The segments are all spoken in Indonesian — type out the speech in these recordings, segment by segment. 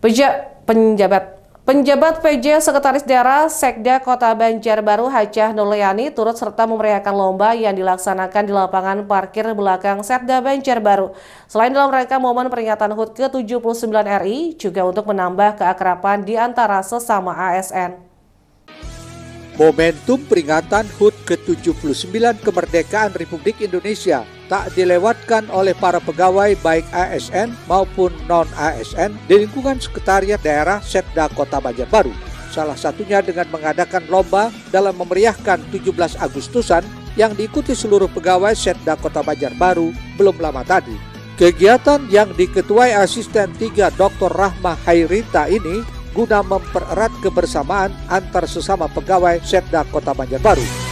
Peja, penjabat Penjabat PJ Sekretaris Daerah Sekda Kota Banjarbaru Hajah Nuliani turut serta memeriahkan lomba yang dilaksanakan di lapangan parkir belakang Sekda Banjarbaru. Selain dalam rangka momen peringatan HUT ke-79 RI, juga untuk menambah keakraban di antara sesama ASN. Momentum peringatan HUT ke-79 kemerdekaan Republik Indonesia tak dilewatkan oleh para pegawai baik ASN maupun non-ASN di lingkungan Sekretariat Daerah Setda Kota Banjarbaru. Salah satunya dengan mengadakan lomba dalam memeriahkan 17 Agustusan yang diikuti seluruh pegawai Setda Kota Banjarbaru belum lama tadi. Kegiatan yang diketuai asisten 3 Dr. Rahma Hairita ini guna mempererat kebersamaan antar sesama pegawai Setda Kota Banjarbaru.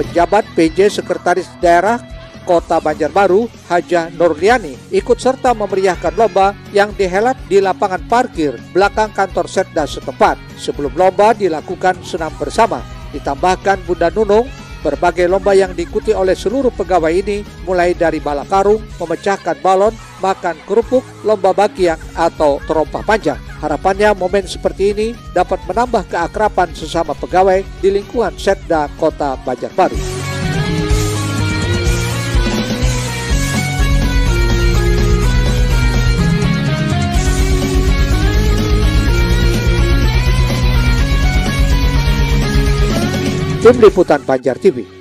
Pejabat PJ Sekretaris Daerah Kota Banjarbaru, Haja Nurliani, ikut serta memeriahkan lomba yang dihelat di lapangan parkir belakang kantor Setda setempat. Sebelum lomba dilakukan senam bersama. Ditambahkan Bunda Nunung, berbagai lomba yang diikuti oleh seluruh pegawai ini mulai dari balak karung, memecahkan balon, makan kerupuk, lomba bakiak atau terompah panjang. Harapannya momen seperti ini dapat menambah keakraban sesama pegawai di lingkungan Setda Kota Banjarbaru. Tim Liputan Banjar TV